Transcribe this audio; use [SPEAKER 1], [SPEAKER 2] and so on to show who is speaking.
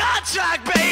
[SPEAKER 1] contract, baby.